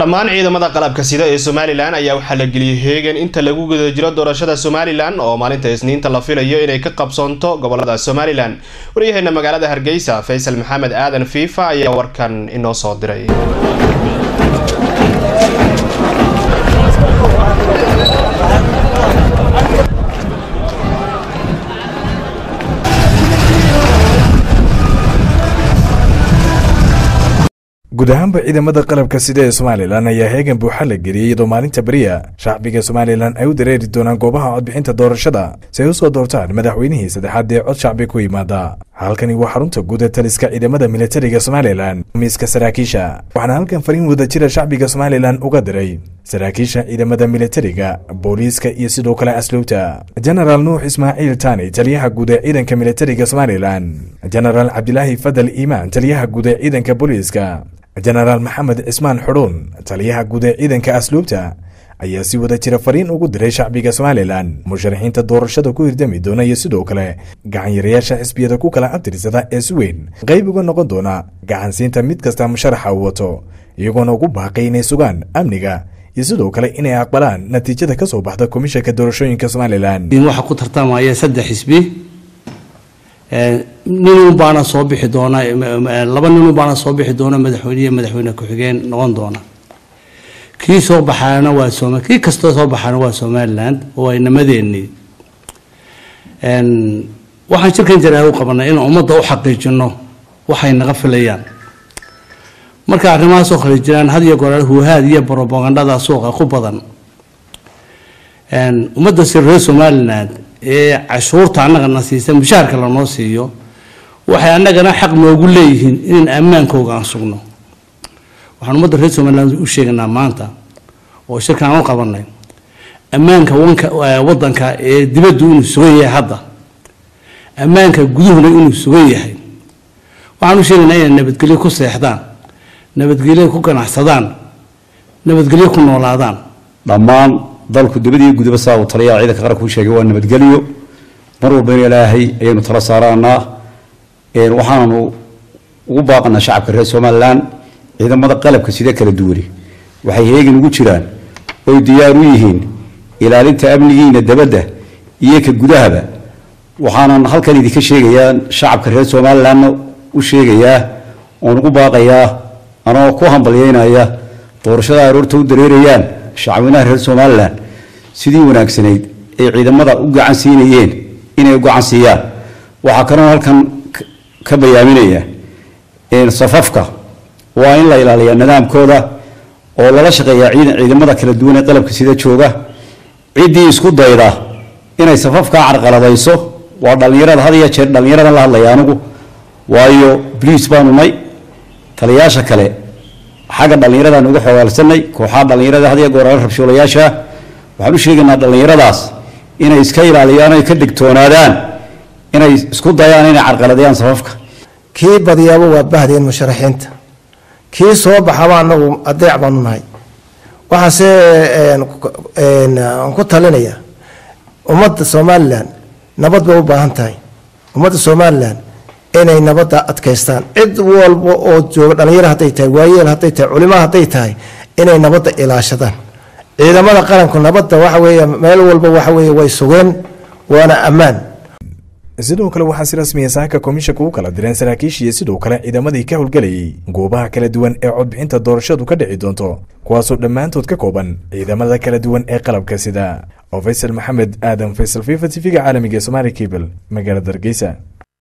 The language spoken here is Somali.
dhammaan ciidamada qalabka sida ee somalilan ayaa waxaa la geliyey heegan inta lagu guda jiro doorashada somalilan oo maalinta isniinta la filayo inay ka qabsoonto gobollada somalilan waryaheena magaalada hargeysa faysal maxamed aadan fiifa ayaa warkan inoo soo diray guud ahaanba ciidamada qalabka sida ee somalilan ayaa heegan buuxa la geliyey iyadoo maalinta beriya shacbiga somalilan ay u dareeri doonaan goobaha codbixinta doorashada. Si ay u soo doortaan madaxweynihii saddexaad ee cod shacbi ku yimaada halkani waa xarunta guud ee taliska ciidamada militariga somalilan miiska saraakiisha. Waxaana halkan fariin wadajira shacbiga somalilan uga diray. Saraakiisha ciidamada militariga booliiska iyo sidoo kale asluubta jenaraal nuux ismaaciil tani taliyaha guud ee ciidanka militariga somalilan. Jenaraal cabdilaahi fadal iimaan taliyaha guud ee ciidanka booliiska. Jenaraal maxamed cismaan xudhuun taliyaha guud ee ciidanka asluubta ayaa si wada jira fariin ugu diray shacbiga somalilan. Musharaxiinta doorashada ku hirdami doona iyo sidoo kale gacanyarayaasha xisbiyada ku kala abtirsada ee si weyn qayb uga noqon doona gacansiinta mid kasta musharaxa uu wato iyagoona ugu baaqay inay sugaan amniga iyo sidoo kale inay aqbalaan natiijada ka soo baxda komishanka doorashooyinka somalilan. Waxaa ku tartamaya saddex xisbi ninun baana soo bixi doona laba ninun baana soo bixi doona madaxweyne iyo madaxweyne ku-xigeen noqon doona kii soo baxaana waa soma kii kastoo soo baxaana waa somaliland oo ay namadeennii waxaan shirkan jaraah u qabanay inaan ummadda u xaqiijino waxay naga filayaan. Marka arrimahaasoo kale jiraan had iyo goor huuhaad iyo brobagandhada suuqa ku badan. Ummadda si reer somaliland ee cashuurta annagana siisa mushaharka lanoo siiyo waxay annagana xaq noogu leeyihiin inaan ammaankooga aan sugno waxaan ummadda reer somaliland u sheegaynaa maanta oo shirkan aan u qabanay ammaanka wanka waddanka ee dibaddu inuu sugan yahay hadda ammaanka guduhuna inuu sugan yahay. Waxaan u sheegaynaa inay nabadgelyo ku seexdaan nabadgelyo ku ganacsadaan nabadgelyo ku noolaadaan. Dhammaan dalku dibadii gudaba saa uu taliyaha ciidanka qaranka u sheegay waa nabadgelyo. Mar walbana ilaahay ayaynu tala saaraanaa. Waxaanu ugu baaqanaa shacabka reer somalilan ciidamada qalabka sida kala duwani? Waxay heegan ugu jiraan oy diyaar u yihiin ilaalinta amnigiina dabadda iyo ka gudahaba. Waxaanan halkan idinka sheegayaa shacabka reer somalilanna u sheegayaa oon ugu baaqayaa anoo ku hambalyeynaya doorashada aroorta u dareerayaan shacweynaha reer somalilan sidii wanaagsanayd ay ciidamada u gacan siinayeen inay u gacan siiyaan. Waxaa kaloo halkan ka bayaaminaya safafka waa in la ilaaliyaa nidaamkooda oo lala shaqeeyaa ciidamada kala duwan ee qalabka sida jooga. Ciddii isku dayda inay safafkaa carqaladayso waa dhallinyarada had iyo jeer dhallinyaradan la hadlaya anigu waayo bliis baanu taliyaasha kale xagga dhallinyaradan uga xogaalsanay kooxaha dhallinyarada had iyo gooraala rabshoolayaasha waxaan u sheegaynaa dhallinyaradaas inay iska ilaaliyaan ay ka digtoonaadaan inay isku dayaan inay carqaladayaan safafka. Kii badiyaaba waa bahdeen musharaxiinta kii soo baxaba anagu adeec baanu nahay. Waxaase ku talinaya ummadda somalilan nabad bay u baahan tahay. Ummadda somalilan inay nabadda adkaystaan. Cid walba oo jooga dhalinyaro hadday tahay waayeel hadday tahay culimo hadday tahay inay nabadda ilaashadaan. Ciidamada qaranku nabadda waxa weeye meel walba waxa weeye way sugeen waana ammaan sidoo kale waxaa si rasmiya saaka komishanka u kala direen saraakiishiiyo sidoo kale ciidamadii ka howlgelayay goobaha kala duwan ee codbixinta doorashadu ka dhici doonto kuwaasoo dhammaantood ka kooban ciidamada kala duwan ee qalabka sida oo maxamed aadan faysal fifa t v-ga caalamiga ee somaali cable magaalada hargeysa